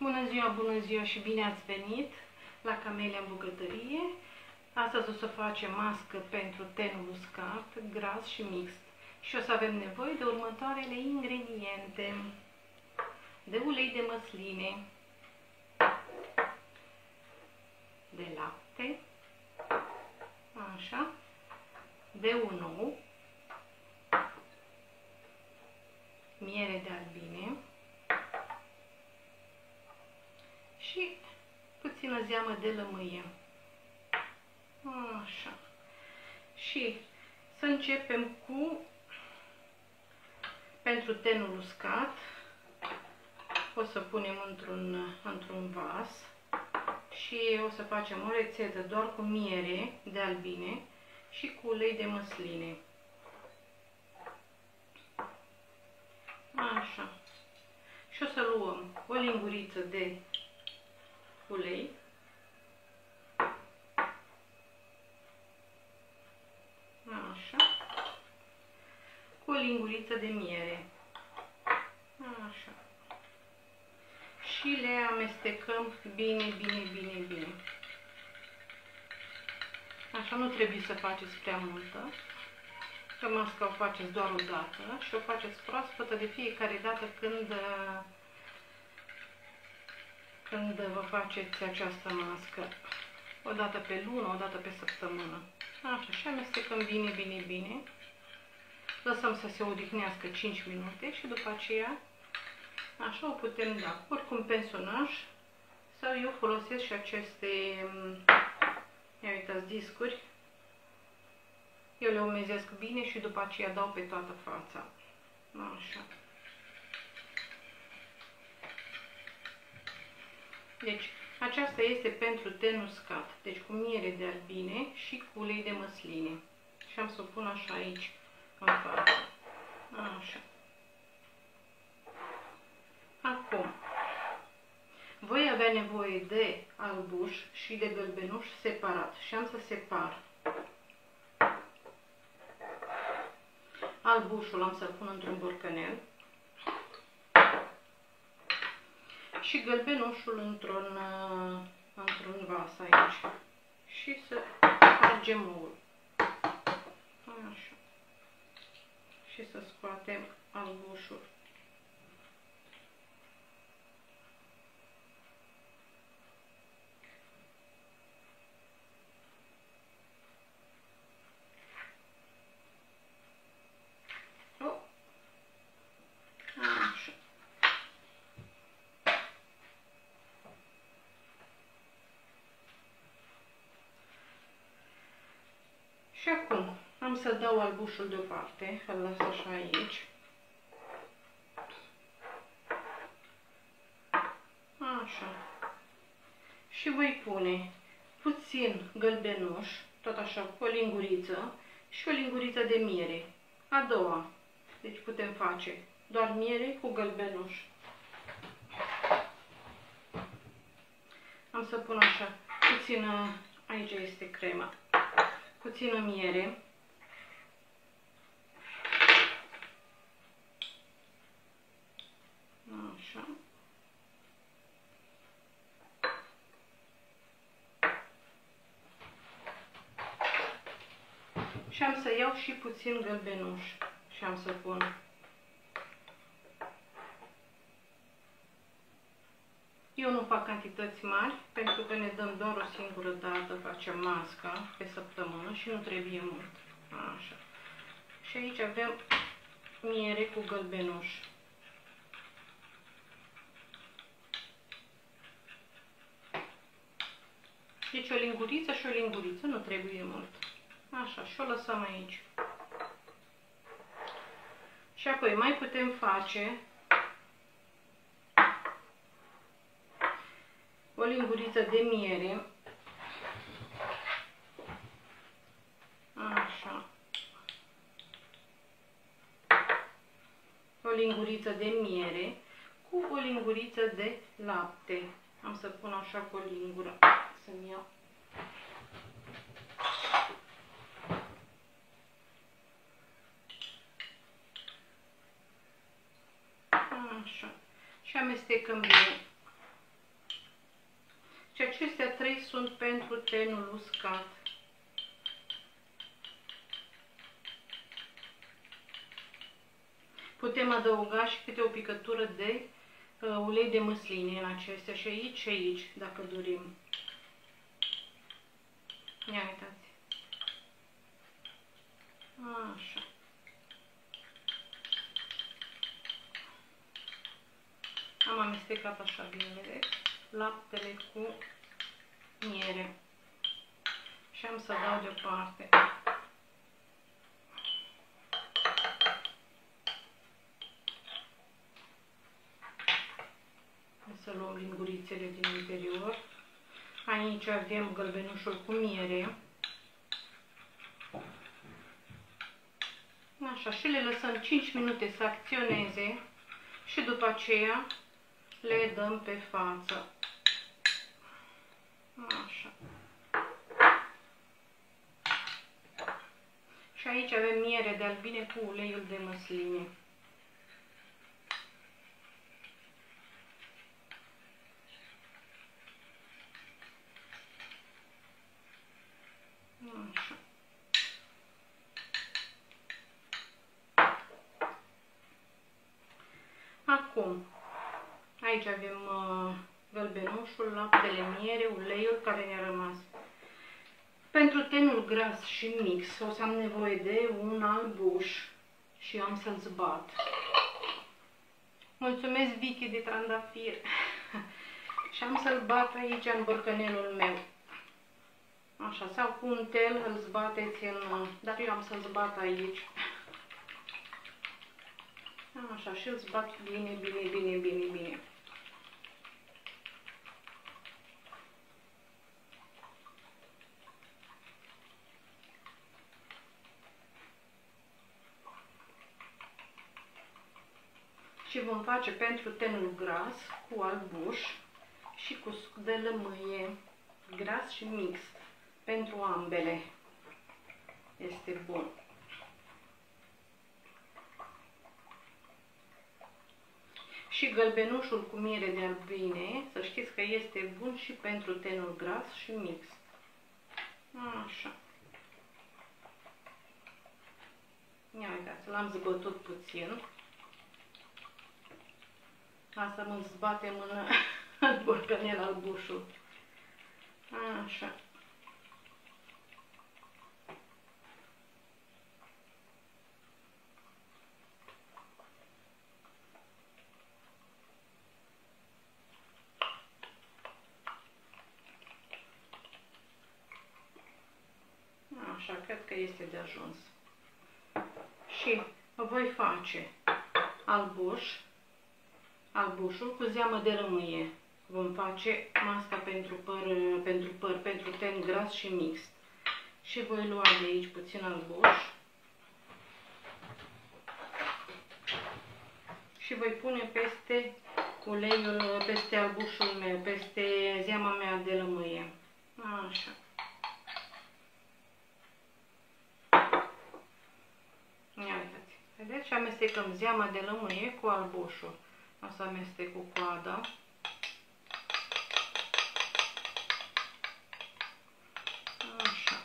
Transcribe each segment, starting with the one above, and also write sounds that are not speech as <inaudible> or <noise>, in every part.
Bună ziua, bună ziua și bine ați venit la Camelia în bucătărie. Astăzi o să facem mască pentru tenul uscat, gras și mixt. Și o să avem nevoie de următoarele ingrediente. De ulei de măsline, de lapte, așa, de un ou, miere de albine, și puțină zeamă de lămâie. Așa. Și să începem cu, pentru tenul uscat, o să punem într-un într, -un, vas și o să facem o rețetă doar cu miere de albine și cu ulei de măsline. Așa. Și o să luăm o linguriță de ulei. Așa. Cu o linguriță de miere. Așa. Și le amestecăm bine, bine, bine, bine. Așa nu trebuie să faceți prea multă. Că masca o faceți doar o dată și o faceți proaspătă de fiecare dată când când vă faceți această mască. O dată pe lună, o dată pe săptămână. Așa, și amestecăm bine, bine, bine. Lăsăm să se odihnească 5 minute și după aceea, așa o putem da. Oricum pensonaj sau eu folosesc și aceste, ia uitați, discuri. Eu le umezesc bine și după aceea dau pe toată fața. Așa. Deci, aceasta este pentru ten uscat, deci cu miere de albine și cu ulei de măsline. Și am să o pun așa aici, în față. Așa. Acum, voi avea nevoie de albuș și de gălbenuș separat și am să separ. Albușul am să-l pun într-un borcanel și gălbenușul într-un uh, într-un vas aici și să spargem oul. Așa. Și să scoatem albușul. Și acum am să dau albușul deoparte, îl las așa aici. Așa. Și voi pune puțin gălbenuș, tot așa, cu o linguriță și o linguriță de miere. A doua. Deci putem face doar miere cu gălbenuș. Am să pun așa puțină, aici este crema puțină miere. Așa. Și am să iau și puțin gălbenuș și am să pun Eu nu fac cantități mari, pentru că ne dăm doar o singură dată, facem masca pe săptămână și nu trebuie mult. Așa. Și aici avem miere cu gălbenuș. Deci o linguriță și o linguriță, nu trebuie mult. Așa, și o lăsăm aici. Și apoi mai putem face o linguriță de miere. Așa. O linguriță de miere cu o linguriță de lapte. Am să pun așa cu o lingură să-mi iau. Așa. Și amestecăm bine Și acestea trei sunt pentru tenul uscat. Putem adăuga și câte o picătură de uh, ulei de măsline în acestea și aici și aici, dacă dorim. Ia uitați. Așa. Am amestecat așa bine, laptele cu miere. Și am să dau deoparte. Să luăm lingurițele din interior. Aici avem gălbenușul cu miere. Așa, și le lăsăm 5 minute să acționeze și după aceea le dăm pe față. Așa. Și aici avem miere de albine cu uleiul de măsline. Așa. Acum, aici avem uh, gălbenușul, laptele, miere, uleiul care ne-a rămas. Pentru tenul gras și mix o să am nevoie de un albuș și am să-l zbat. Mulțumesc Vicky de trandafir. <laughs> și am să-l bat aici în borcanelul meu. Așa, sau cu un tel îl zbateți în... Dar eu am să-l zbat aici. Așa, și îl zbat bine, bine, bine, bine, bine. Și vom face pentru tenul gras cu albuș și cu suc de lămâie gras și mixt pentru ambele. Este bun. Și gălbenușul cu miere de albine, să știți că este bun și pentru tenul gras și mix. Așa. Ia uitați, l-am zbătut puțin. Asta mă zbate mână în <laughs> borcanel albușul. Așa. Așa, cred că este de ajuns. Și voi face albuș, albușul cu zeamă de rămâie. Vom face masca pentru păr, pentru păr, pentru ten gras și mixt. Și voi lua de aici puțin albuș. Și voi pune peste uleiul, peste albușul meu, peste zeama mea de lămâie. Așa. Ia uitați. Vedeți? Și amestecăm zeama de lămâie cu albușul. O să amestec cu coada. Așa.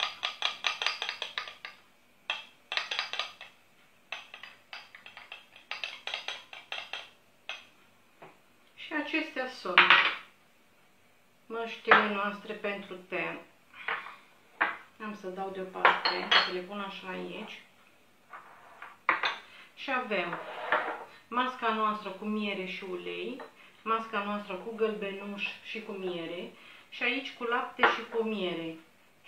Și acestea sunt măștile noastre pentru ten. Am să dau deoparte, să le pun așa aici. Și avem masca noastră cu miere și ulei, masca noastră cu gălbenuș și cu miere, și aici cu lapte și cu miere,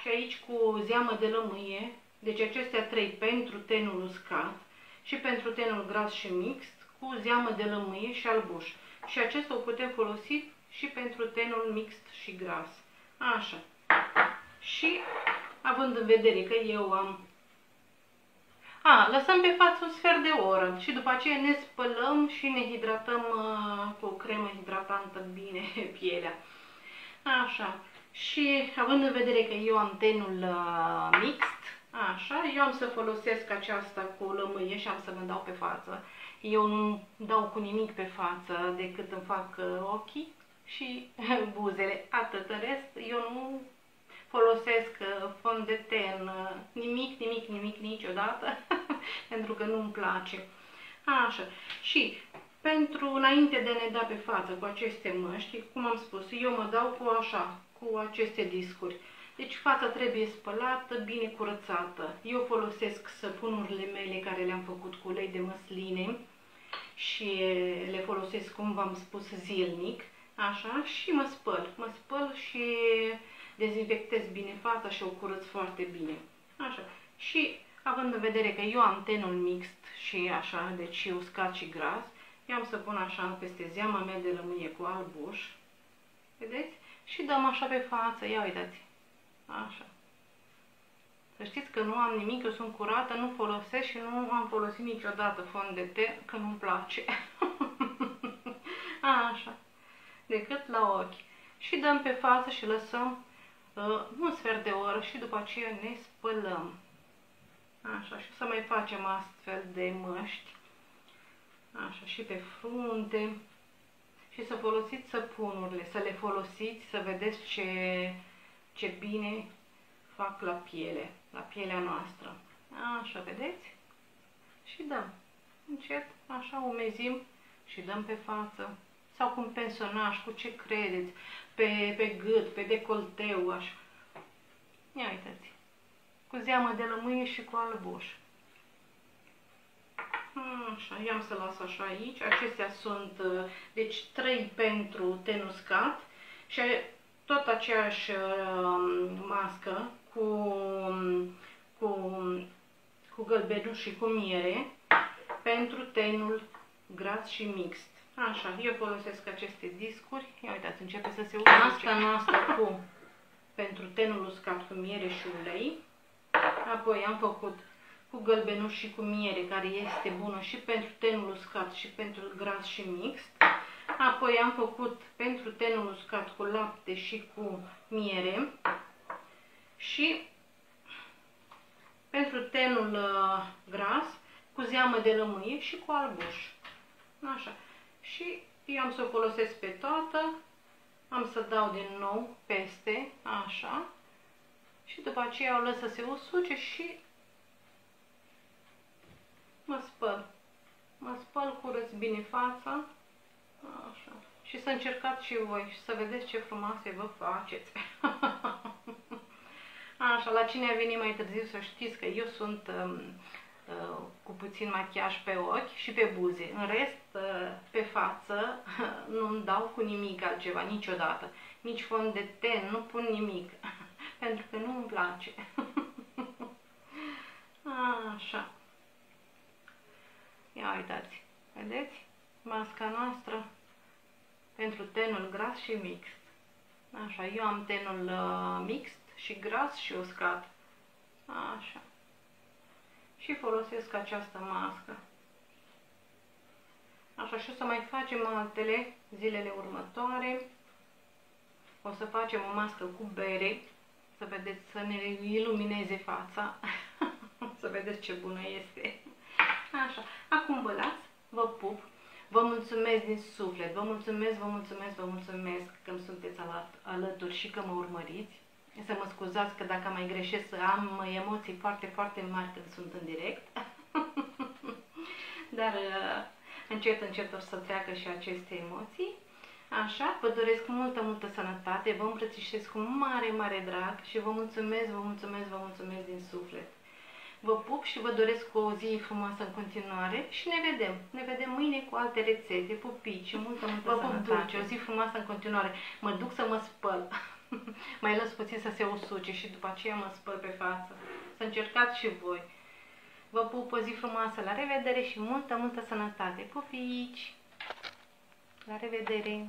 și aici cu zeamă de lămâie, deci acestea trei pentru tenul uscat și pentru tenul gras și mixt, cu zeamă de lămâie și albuș. Și acesta o putem folosi și pentru tenul mixt și gras. Așa. Și având în vedere că eu am a, lăsăm pe față un sfert de oră și după aceea ne spălăm și ne hidratăm uh, cu o cremă hidratantă bine <laughs> pielea. Așa. Și având în vedere că eu am tenul uh, mixt, așa, eu am să folosesc aceasta cu lămâie și am să mă dau pe față. Eu nu dau cu nimic pe față decât îmi fac uh, ochii și <laughs> buzele. Atât, în rest, eu nu folosesc uh, fond de ten, uh, nimic, nimic, nimic, niciodată, <laughs> pentru că nu-mi place. Așa. Și pentru, înainte de ne da pe față cu aceste măști, cum am spus, eu mă dau cu așa, cu aceste discuri. Deci fața trebuie spălată, bine curățată. Eu folosesc săpunurile mele care le-am făcut cu ulei de măsline și le folosesc, cum v-am spus, zilnic. Așa, și mă spăl. Mă spăl și dezinfectez bine fața și o curăț foarte bine. Așa. Și având în vedere că eu am tenul mixt și așa, deci uscat și gras, eu am să pun așa peste zeama mea de lămâie cu albuș. Vedeți? Și dăm așa pe față. Ia uitați. Așa. Să știți că nu am nimic, eu sunt curată, nu folosesc și nu am folosit niciodată fond de te, că nu-mi place. <laughs> așa. Decât la ochi. Și dăm pe față și lăsăm uh, un sfert de oră și după aceea ne spălăm. Așa, și să mai facem astfel de măști. Așa, și pe frunte. Și să folosiți săpunurile, să le folosiți, să vedeți ce, ce bine fac la piele, la pielea noastră. Așa, vedeți? Și dăm. Încet, așa umezim și dăm pe față. Sau cu un personaj, cu ce credeți, pe, pe gât, pe decolteu, așa. Ia uitați. Cu zeamă de lămâie și cu albuș. Așa, i-am să las așa aici. Acestea sunt, uh, deci, 3 pentru ten uscat și tot aceeași uh, mască cu, cu, cu gălbenuș și cu miere pentru tenul gras și mixt. Așa, eu folosesc aceste discuri. Ia uitați, începe să se uite. Masca noastră cu pentru tenul uscat cu miere și ulei. Apoi am făcut cu gălbenuș și cu miere, care este bună și pentru tenul uscat și pentru gras și mixt. Apoi am făcut pentru tenul uscat cu lapte și cu miere. Și pentru tenul uh, gras cu zeamă de lămâie și cu albuș. Așa. Și eu am să o folosesc pe toată. Am să dau din nou peste, așa. Și după aceea o lăs să se usuce și mă spăl. Mă spăl, curăț bine fața. Așa. Și să încercați și voi și să vedeți ce frumoase vă faceți. <laughs> Așa, la cine a venit mai târziu să știți că eu sunt um, uh, cu puțin machiaj pe ochi și pe buze. În rest, uh, pe față, <laughs> nu-mi dau cu nimic altceva, niciodată. Nici fond de ten, nu pun nimic, <laughs> pentru că nu îmi place. <laughs> Așa. Ia uitați, vedeți? Masca noastră pentru tenul gras și mixt. Așa, eu am tenul uh, mixt și gras și uscat. Așa. Și folosesc această mască. Așa, și o să mai facem altele zilele următoare. O să facem o mască cu bere, să vedeți, să ne ilumineze fața, <laughs> să vedeți ce bună este. Așa, acum vă las, vă pup, vă mulțumesc din suflet, vă mulțumesc, vă mulțumesc, vă mulțumesc că îmi sunteți alături și că mă urmăriți. Să mă scuzați că dacă mai greșesc să am emoții foarte, foarte mari când sunt în direct. <laughs> Dar uh, încet, încet o să treacă și aceste emoții. Așa, vă doresc multă, multă sănătate, vă îmbrățișez cu mare, mare drag și vă mulțumesc, vă mulțumesc, vă mulțumesc din suflet. Vă pup și vă doresc o zi frumoasă în continuare și ne vedem. Ne vedem mâine cu alte rețete, pupici și multă, multă vă sănătate. Vă pup dulce, o zi frumoasă în continuare. Mă duc să mă spăl. <laughs> <laughs> Mai las puțin să se usuce și după aceea mă spăl pe față. Să încercați și voi. Vă pup o zi frumoasă, la revedere și multă, multă sănătate. Pupici! La revedere!